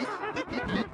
Ha ha ha ha!